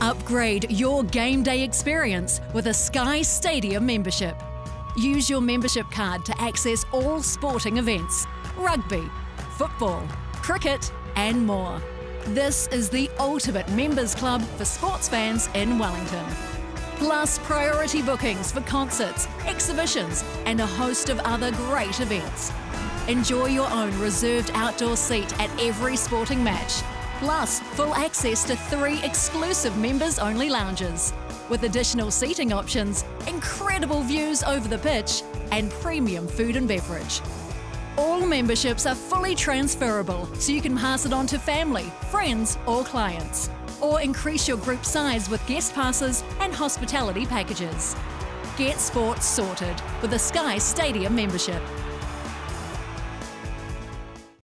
Upgrade your game day experience with a Sky Stadium membership. Use your membership card to access all sporting events rugby, football, cricket, and more. This is the ultimate members club for sports fans in Wellington. Plus, priority bookings for concerts, exhibitions, and a host of other great events. Enjoy your own reserved outdoor seat at every sporting match. Plus, full access to three exclusive members only lounges. With additional seating options, incredible views over the pitch, and premium food and beverage. All memberships are fully transferable, so you can pass it on to family, friends, or clients. Or increase your group size with guest passes and hospitality packages. Get sports sorted with a Sky Stadium membership.